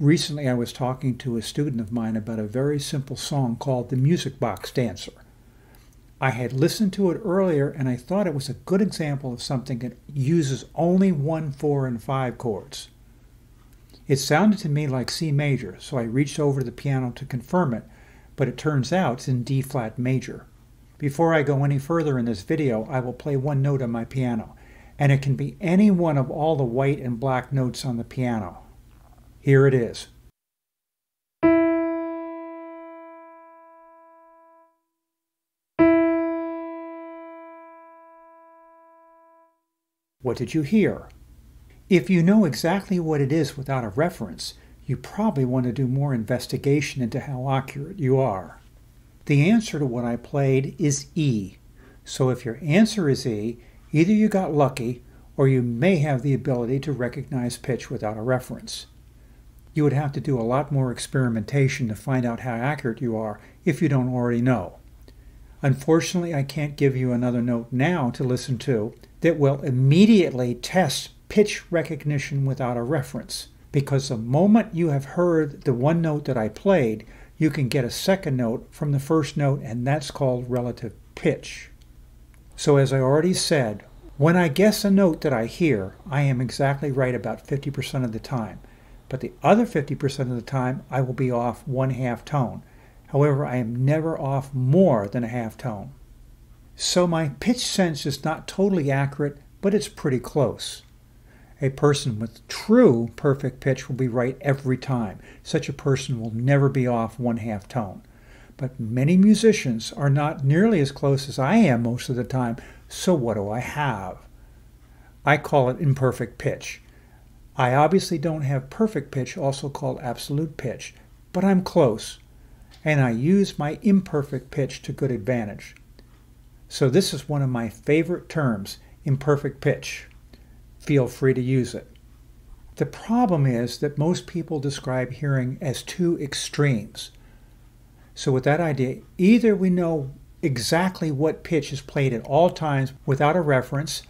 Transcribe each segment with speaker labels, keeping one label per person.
Speaker 1: Recently, I was talking to a student of mine about a very simple song called The Music Box Dancer. I had listened to it earlier and I thought it was a good example of something that uses only 1, 4, and 5 chords. It sounded to me like C major, so I reached over to the piano to confirm it, but it turns out it's in D flat major. Before I go any further in this video, I will play one note on my piano, and it can be any one of all the white and black notes on the piano. Here it is. What did you hear? If you know exactly what it is without a reference, you probably want to do more investigation into how accurate you are. The answer to what I played is E. So if your answer is E, either you got lucky or you may have the ability to recognize pitch without a reference. You would have to do a lot more experimentation to find out how accurate you are if you don't already know. Unfortunately, I can't give you another note now to listen to that will immediately test pitch recognition without a reference because the moment you have heard the one note that I played, you can get a second note from the first note, and that's called relative pitch. So, as I already said, when I guess a note that I hear, I am exactly right about 50% of the time. But the other 50% of the time, I will be off one half tone. However, I am never off more than a half tone. So my pitch sense is not totally accurate, but it's pretty close. A person with true perfect pitch will be right every time. Such a person will never be off one half tone. But many musicians are not nearly as close as I am most of the time, so what do I have? I call it imperfect pitch. I obviously don't have perfect pitch, also called absolute pitch, but I'm close, and I use my imperfect pitch to good advantage. So this is one of my favorite terms, imperfect pitch. Feel free to use it. The problem is that most people describe hearing as two extremes. So with that idea, either we know exactly what pitch is played at all times without a reference,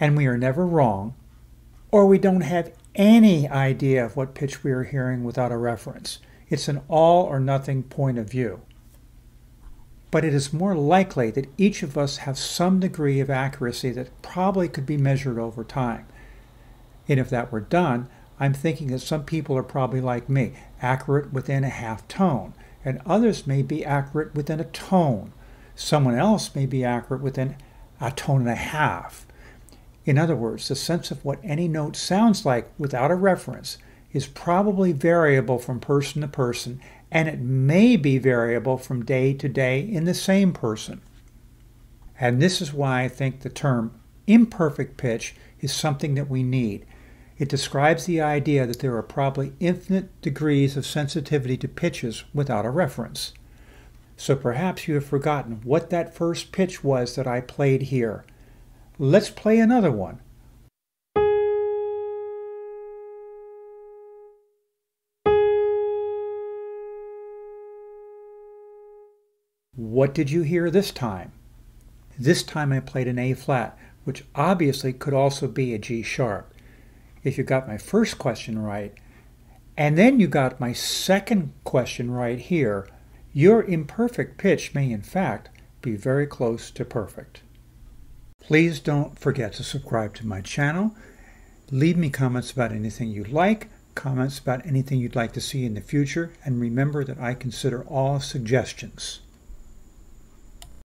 Speaker 1: and we are never wrong, or we don't have any idea of what pitch we are hearing without a reference. It's an all or nothing point of view. But it is more likely that each of us have some degree of accuracy that probably could be measured over time. And if that were done, I'm thinking that some people are probably like me, accurate within a half tone, and others may be accurate within a tone. Someone else may be accurate within a tone and a half. In other words, the sense of what any note sounds like without a reference is probably variable from person to person, and it may be variable from day to day in the same person. And this is why I think the term imperfect pitch is something that we need. It describes the idea that there are probably infinite degrees of sensitivity to pitches without a reference. So perhaps you have forgotten what that first pitch was that I played here. Let's play another one. What did you hear this time? This time I played an A flat, which obviously could also be a G sharp. If you got my first question right, and then you got my second question right here, your imperfect pitch may, in fact, be very close to perfect. Please don't forget to subscribe to my channel. Leave me comments about anything you like, comments about anything you'd like to see in the future, and remember that I consider all suggestions.